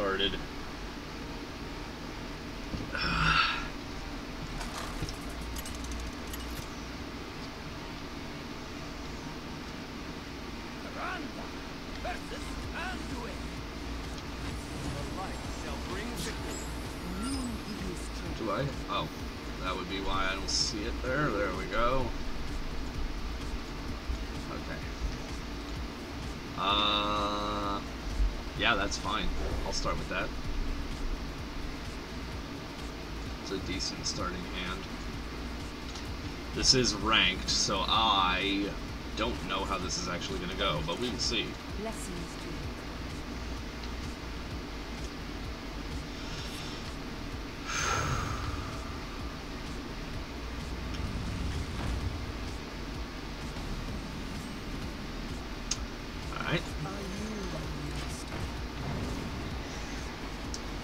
started. Aranda versus Anduin. The light shall bring victory. Do I? Oh, that would be why I don't see it there. There we go. Okay. Uh, yeah, that's fine. I'll start with that. It's a decent starting hand. This is ranked, so I don't know how this is actually going to go, but we will see. Blessings to you. Alright.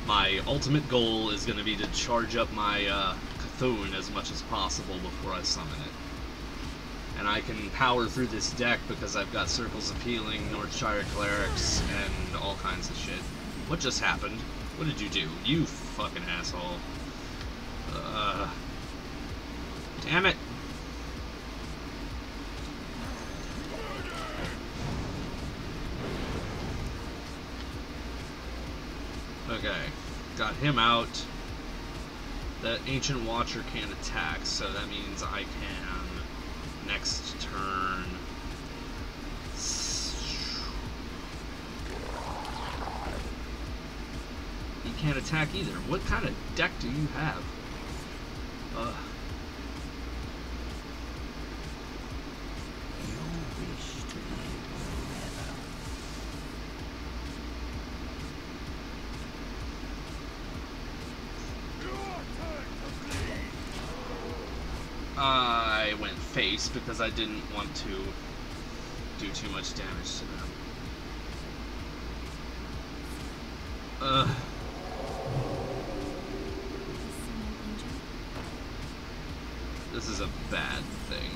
My ultimate goal is going to be to charge up my uh, C'thun as much as possible before I summon it. And I can power through this deck because I've got Circles of Healing, Northshire Clerics, and all kinds of shit. What just happened? What did you do? You fucking asshole. Uh, damn it. Okay, got him out. That Ancient Watcher can't attack, so that means I can next turn. He can't attack either. What kind of deck do you have? Ugh. You wish to live forever. I went face because I didn't want to do too much damage to them. Ugh. This is a bad thing.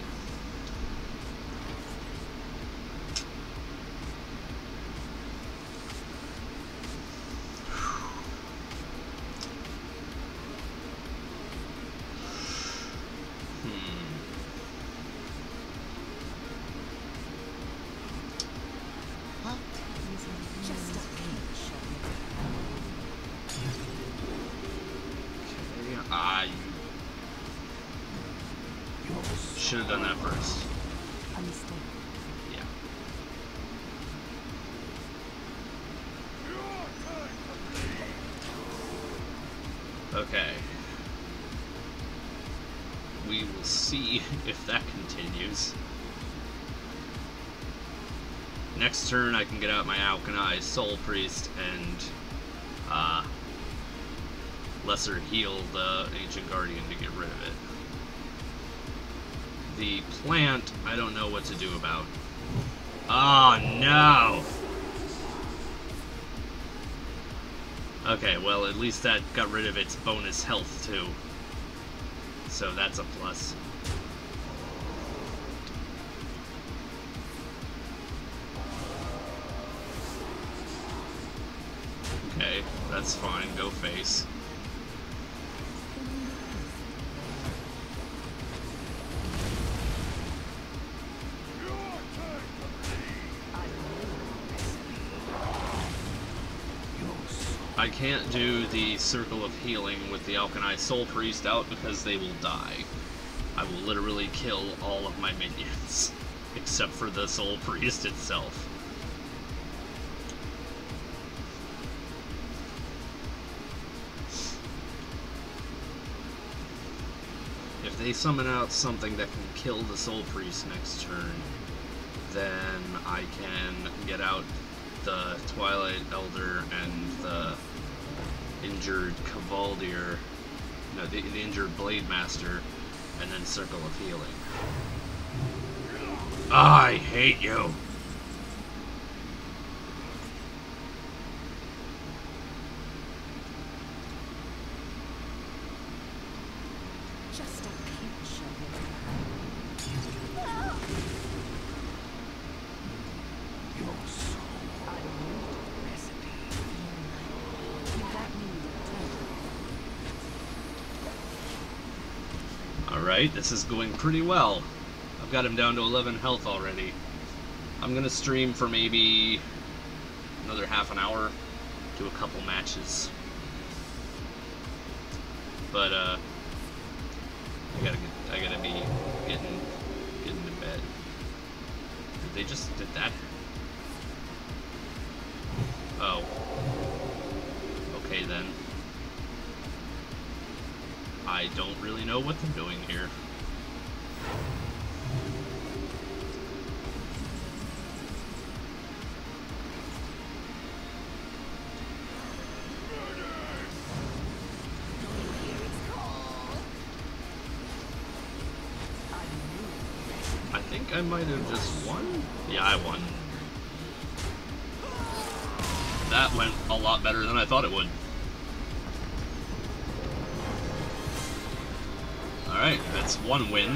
Should have done that first. a mistake. Yeah. Okay. We will see if that continues. Next turn, I can get out my Auchenai Soul Priest and uh, Lesser Heal the Ancient Guardian to get rid of it. The plant, I don't know what to do about. Oh no! Okay, well, at least that got rid of its bonus health, too. So that's a plus. Okay, that's fine. Go face. I can't do the Circle of Healing with the Auchenai Soul Priest out because they will die. I will literally kill all of my minions, except for the Soul Priest itself. If they summon out something that can kill the Soul Priest next turn, then I can get out the Twilight Elder and the injured Kvaldir, no, the, the injured Blade Master, and then Circle of Healing. I hate you! Just a pinch of it. Your soul. I need a recipe. Alright, this is going pretty well. I've got him down to 11 health already. I'm gonna stream for maybe another half an hour, do a couple matches. But uh I gotta get I gotta be getting getting to bed. Did they just did that? Oh. Okay then. I don't really know what they're doing here. I think I might have just won. Yeah, I won. That went a lot better than I thought it would. Alright, that's one win.